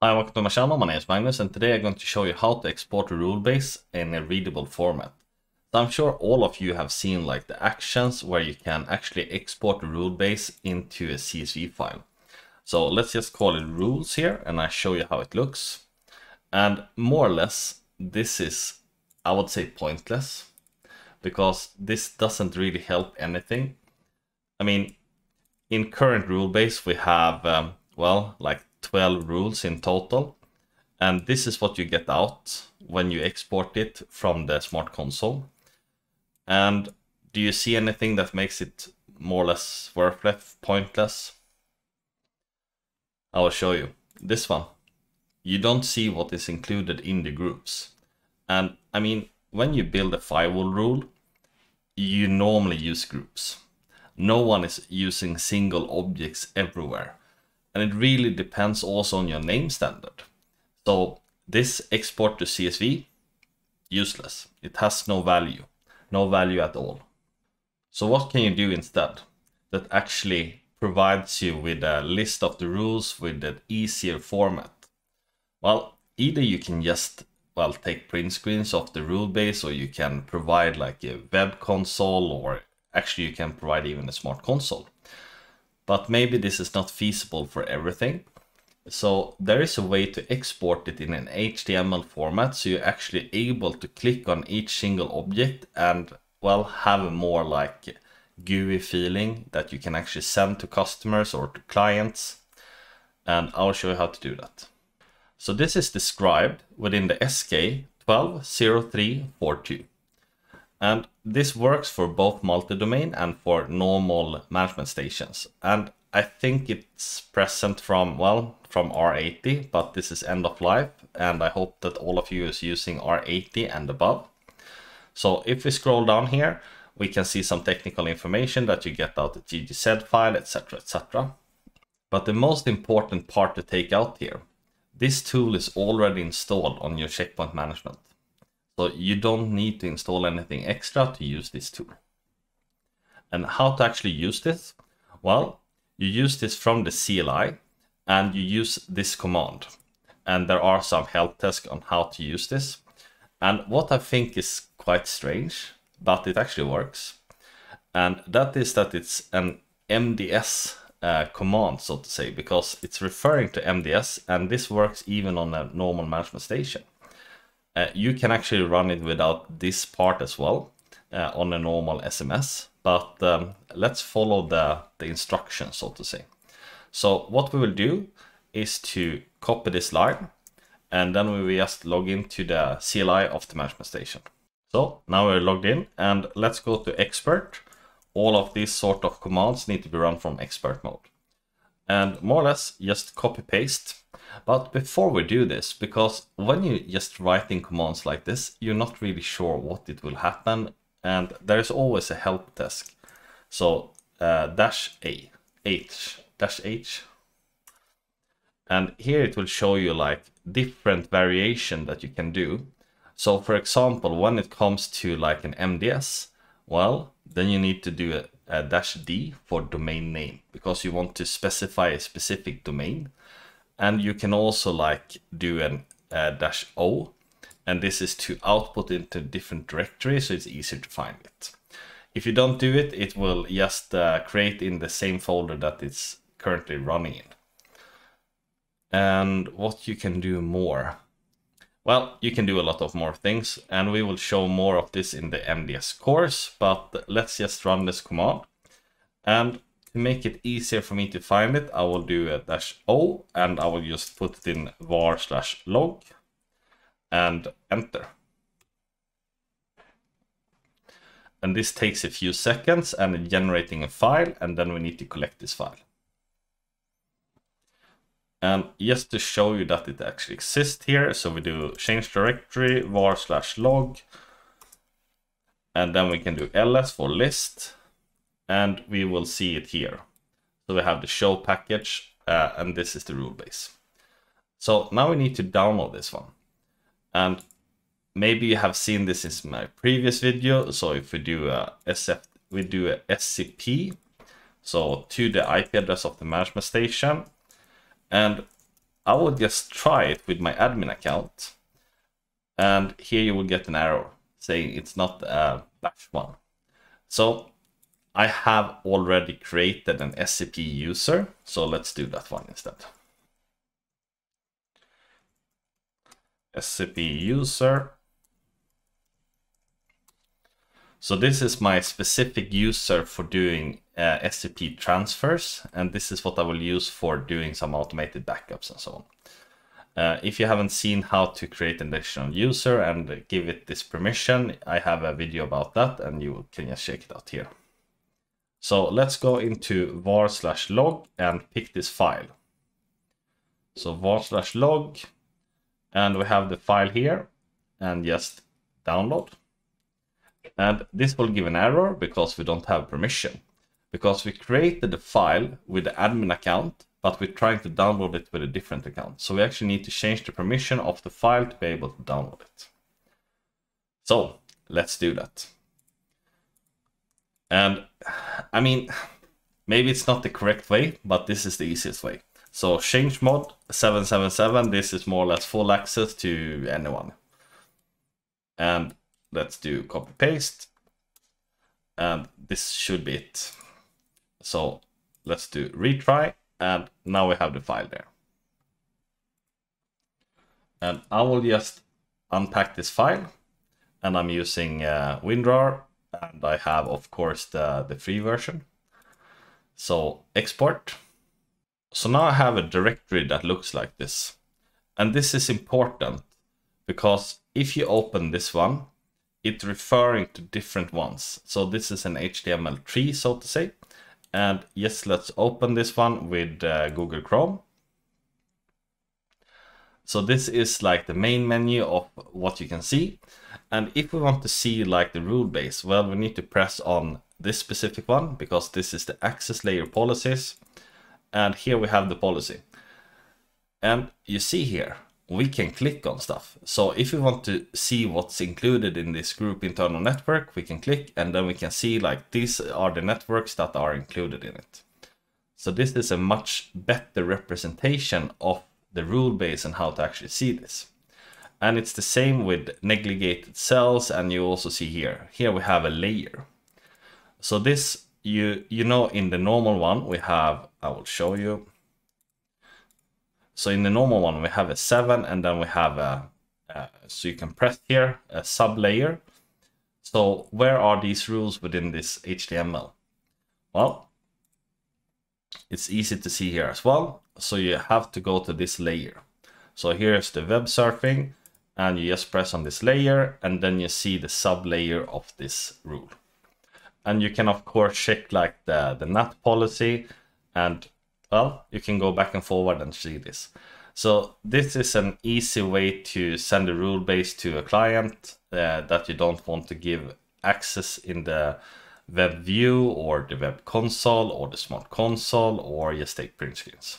Hi, welcome to my channel. My name is Magnus and today I'm going to show you how to export a rule base in a readable format. So I'm sure all of you have seen like the actions where you can actually export a rule base into a CSV file. So let's just call it rules here and I show you how it looks. And more or less, this is, I would say pointless because this doesn't really help anything. I mean, in current rule base, we have, um, well, like 12 rules in total. And this is what you get out when you export it from the Smart Console. And do you see anything that makes it more or less worthless, pointless? I will show you. This one. You don't see what is included in the groups. And I mean, when you build a firewall rule, you normally use groups. No one is using single objects everywhere. And it really depends also on your name standard. So this export to CSV, useless. It has no value, no value at all. So what can you do instead that actually provides you with a list of the rules with an easier format? Well, either you can just well take print screens of the rule base or you can provide like a web console or actually you can provide even a smart console but maybe this is not feasible for everything. So there is a way to export it in an HTML format so you're actually able to click on each single object and well have a more like GUI feeling that you can actually send to customers or to clients and I'll show you how to do that. So this is described within the SK 120342 and this works for both multi-domain and for normal management stations. And I think it's present from, well, from R80, but this is end of life. And I hope that all of you is using R80 and above. So if we scroll down here, we can see some technical information that you get out the TGZ file, etc, etc. But the most important part to take out here, this tool is already installed on your checkpoint management. So you don't need to install anything extra to use this tool. And how to actually use this? Well, you use this from the CLI and you use this command. And there are some help tests on how to use this. And what I think is quite strange, but it actually works. And that is that it's an MDS uh, command, so to say, because it's referring to MDS and this works even on a normal management station. Uh, you can actually run it without this part as well uh, on a normal SMS, but um, let's follow the, the instructions, so to say. So what we will do is to copy this line, and then we will just log into the CLI of the management station. So now we're logged in, and let's go to expert. All of these sort of commands need to be run from expert mode. And more or less just copy paste but before we do this, because when you just writing commands like this, you're not really sure what it will happen. And there's always a help desk. So uh, dash A, H, dash H. And here it will show you like different variation that you can do. So for example, when it comes to like an MDS, well, then you need to do a, a dash D for domain name because you want to specify a specific domain and you can also like do an uh, dash O and this is to output into different directories so it's easier to find it. If you don't do it, it will just uh, create in the same folder that it's currently running in. And what you can do more? Well, you can do a lot of more things and we will show more of this in the MDS course, but let's just run this command. And to make it easier for me to find it, I will do a dash O and I will just put it in var slash log and enter. And this takes a few seconds and generating a file and then we need to collect this file. And just to show you that it actually exists here, so we do change directory var slash log and then we can do ls for list and we will see it here. So we have the show package uh, and this is the rule base. So now we need to download this one. And maybe you have seen this in my previous video. So if we do a SF, we do a SCP, so to the IP address of the management station. And I will just try it with my admin account. And here you will get an error saying it's not a bash one. So I have already created an SCP user. So let's do that one instead. SCP user. So this is my specific user for doing uh, SCP transfers, and this is what I will use for doing some automated backups and so on. Uh, if you haven't seen how to create an additional user and give it this permission, I have a video about that and you can just check it out here. So let's go into var slash log and pick this file. So var slash log, and we have the file here and just download. And this will give an error because we don't have permission. Because we created the file with the admin account, but we're trying to download it with a different account. So we actually need to change the permission of the file to be able to download it. So let's do that. And I mean, maybe it's not the correct way, but this is the easiest way. So change mod 777, this is more or less full access to anyone. And let's do copy paste. And this should be it. So let's do retry and now we have the file there. And I will just unpack this file and I'm using uh, WinRAR and I have of course the, the free version. So export. So now I have a directory that looks like this. And this is important because if you open this one, it's referring to different ones. So this is an HTML tree, so to say. And yes, let's open this one with uh, Google Chrome. So this is like the main menu of what you can see. And if we want to see like the rule base, well, we need to press on this specific one because this is the access layer policies. And here we have the policy. And you see here, we can click on stuff. So if we want to see what's included in this group internal network, we can click and then we can see like these are the networks that are included in it. So this is a much better representation of the rule base and how to actually see this. And it's the same with negated cells and you also see here, here we have a layer. So this, you, you know in the normal one we have, I will show you, so in the normal one, we have a 7 and then we have a, so you can press here, a sub layer. So where are these rules within this HTML? Well, it's easy to see here as well. So you have to go to this layer. So here's the web surfing and you just press on this layer and then you see the sub layer of this rule. And you can of course check like the, the NAT policy and well, you can go back and forward and see this. So this is an easy way to send a rule base to a client uh, that you don't want to give access in the web view or the web console or the smart console or your take print screens.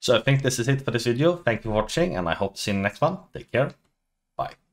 So I think this is it for this video. Thank you for watching and I hope to see you in the next one. Take care. Bye.